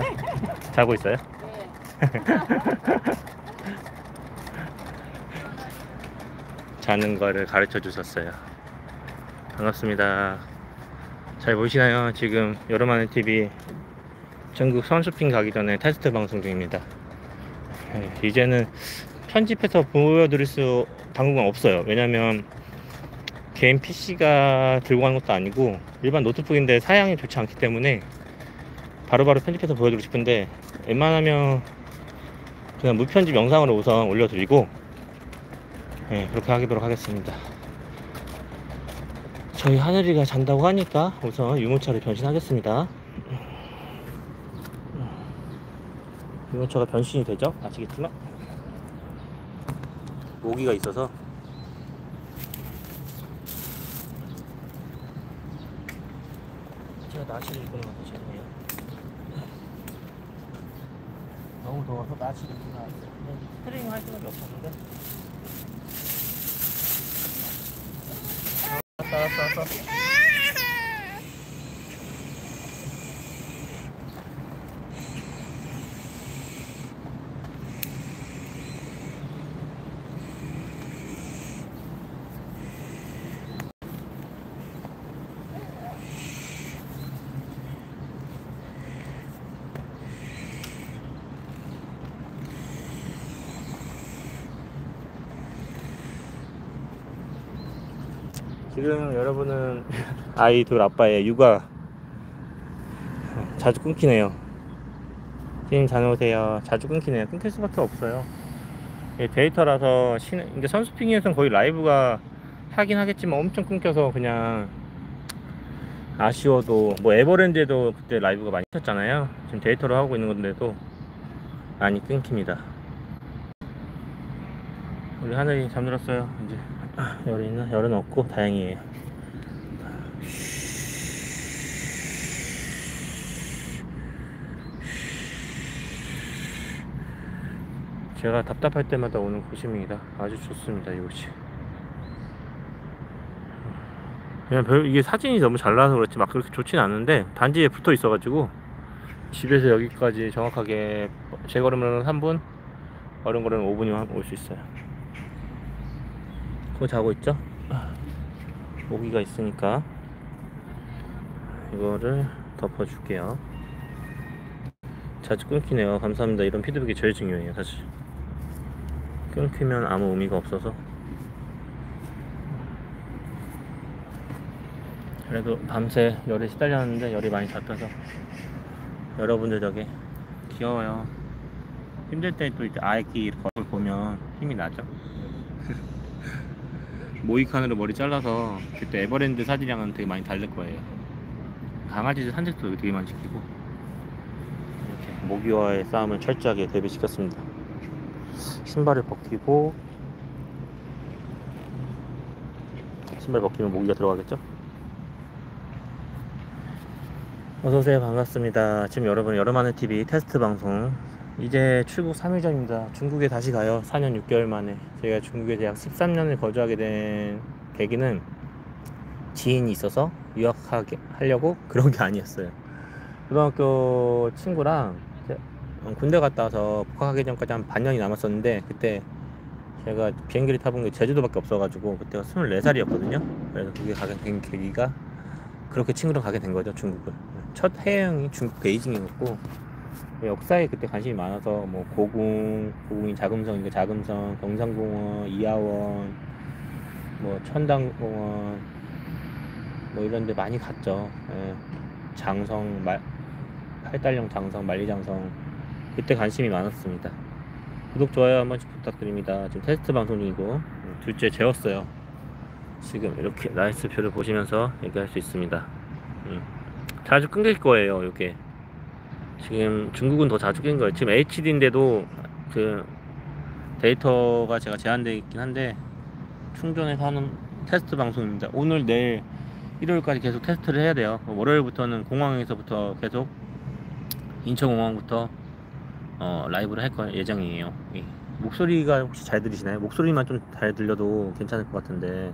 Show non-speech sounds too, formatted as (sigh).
자요? 자고 있어요? 자는 거를 가르쳐 주셨어요. 반갑습니다. 잘 보시나요? 지금 여름하늘 TV 전국 선쇼핑 가기 전에 테스트 방송 중입니다. 네, 이제는 편집해서 보여드릴 수 당분간 없어요. 왜냐면 개인 PC가 들고 가는 것도 아니고 일반 노트북인데 사양이 좋지 않기 때문에 바로바로 편집해서 보여드리고 싶은데 웬만하면 그냥 무편집 영상으로 우선 올려드리고 네, 그렇게 하도록 하겠습니다. 저희 하늘이가 잔다고 하니까 우선 유모차를 변신하겠습니다. 유모차가 변신이 되죠? 아시겠지만 모기가 있어서 제가 나시를 입고 나와서 죄송해요. 너무 더워서 입고 나왔어요. 스트링 할 생각이 없었는데. 왔다 왔다 왔다. 지금 여러분은 (laughs) 아이 둘 아빠의 육아 자주 끊기네요. 선생님 다녀오세요. 자주 끊기네요. 끊길 수밖에 없어요. 이게 데이터라서 신, 이게 선수핑에서는 거의 라이브가 하긴 하겠지만 엄청 끊겨서 그냥 아쉬워도 뭐 에버랜드에도 그때 라이브가 많이 켰잖아요. 지금 데이터로 하고 있는 건데도 많이 끊깁니다. 우리 하늘이 잠들었어요. 이제 열이 있나? 열은 없고 다행이에요. 제가 답답할 때마다 오는 곳입니다. 아주 좋습니다, 이곳이. 그냥 별, 이게 사진이 너무 잘 나와서 그렇지 막 그렇게 좋진 않은데 단지에 붙어 있어 가지고 집에서 여기까지 정확하게 제 걸음으로는 3분, 어른 걸음은 5분이면 올 수 있어요. 그거 자고 있죠? 모기가 있으니까 이거를 덮어줄게요. 자주 끊기네요. 감사합니다. 이런 피드백이 제일 중요해요, 사실. 끊기면 아무 의미가 없어서. 그래도 밤새 열에 시달렸는데 열이 많이 잡혀서 여러분들 덕에 귀여워요. 힘들 때 또 이제 아기 이렇게 보면 힘이 나죠. (laughs) 모이칸으로 머리 잘라서 그때 에버랜드 사진이랑은 되게 많이 다를 거예요. 강아지들 산책도 되게 많이 시키고 이렇게 모기와의 싸움을 철저하게 대비시켰습니다. 신발을 벗기고 신발 벗기면 모기가 들어가겠죠? 어서오세요 반갑습니다 지금 여러분 여름하늘 TV 테스트 방송 이제 출국 3일 전입니다. 중국에 다시 가요. 4년 6개월 만에. 제가 중국에 대학 13년을 거주하게 된 계기는 지인이 있어서 유학하게 하려고 그런 게 아니었어요. 고등학교 친구랑 군대 갔다 와서 복학하기 전까지 한 반년이 남았었는데 그때 제가 비행기를 타본 게 제주도밖에 없어가지고 그때가 24살이었거든요. 그래서 그게 가게 된 계기가 그렇게 친구랑 가게 된 거죠 중국을. 첫 해외여행이 중국 베이징이었고 역사에 그때 관심이 많아서 뭐 고궁 고궁이 자금성이니까 자금성 경상공원 이하원 뭐 천당공원 뭐 이런 데 많이 갔죠. 예. 장성 말 팔달령 장성 만리장성. 그때 관심이 많았습니다. 구독 좋아요 한 번씩 부탁드립니다. 지금 테스트 방송 중이고 음, 둘째 재웠어요. 지금 이렇게 나이스 표를 보시면서 얘기할 수 있습니다. 음. 자주 끊길 거예요 이게 지금 중국은 더 자주 끊긴 거예요. 지금 HD인데도 그 데이터가 제가 제한되어 있긴 한데 충전해서 하는 테스트 방송입니다. 오늘 내일 일요일까지 계속 테스트를 해야 돼요. 월요일부터는 공항에서부터 계속 인천공항부터 어, 라이브를 할거 예정이에요. 예. 목소리가 혹시 잘 들리시나요? 목소리만 좀 잘 들려도 괜찮을 것 같은데